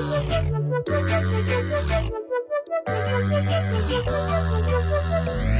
Thank you.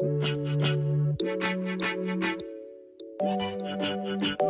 Thank you.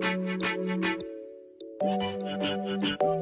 Thank you.